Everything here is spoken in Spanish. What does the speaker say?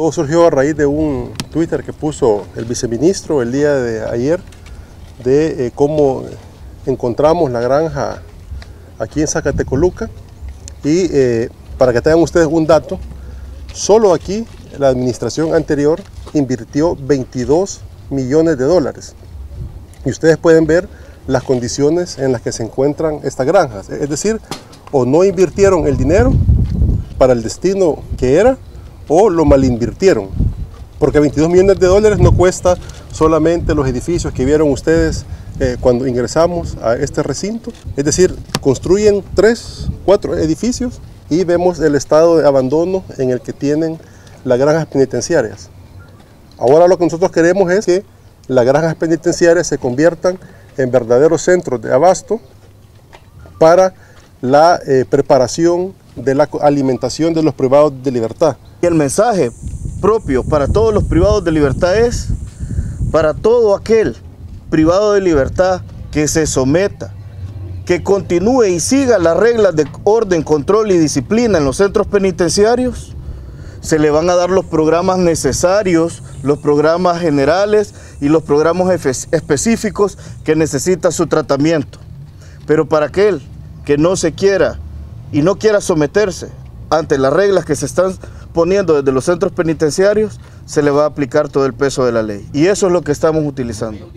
Todo surgió a raíz de un Twitter que puso el viceministro el día de ayer de eh, cómo encontramos la granja aquí en Zacatecoluca. Y eh, para que tengan ustedes un dato, solo aquí la administración anterior invirtió 22 millones de dólares. Y ustedes pueden ver las condiciones en las que se encuentran estas granjas, es decir, o no invirtieron el dinero para el destino que era o lo malinvirtieron. Porque 22 millones de dólares no cuesta solamente los edificios que vieron ustedes eh, cuando ingresamos a este recinto. Es decir, construyen tres, cuatro edificios y vemos el estado de abandono en el que tienen las granjas penitenciarias. Ahora lo que nosotros queremos es que las granjas penitenciarias se conviertan en verdaderos centros de abasto para la eh, preparación de la alimentación de los privados de libertad. Y el mensaje propio para todos los privados de libertad es, para todo aquel privado de libertad que se someta, que continúe y siga las reglas de orden, control y disciplina en los centros penitenciarios, se le van a dar los programas necesarios, los programas generales y los programas específicos que necesita su tratamiento. Pero para aquel que no se quiera y no quiera someterse ante las reglas que se están poniendo desde los centros penitenciarios, se le va a aplicar todo el peso de la ley. Y eso es lo que estamos utilizando.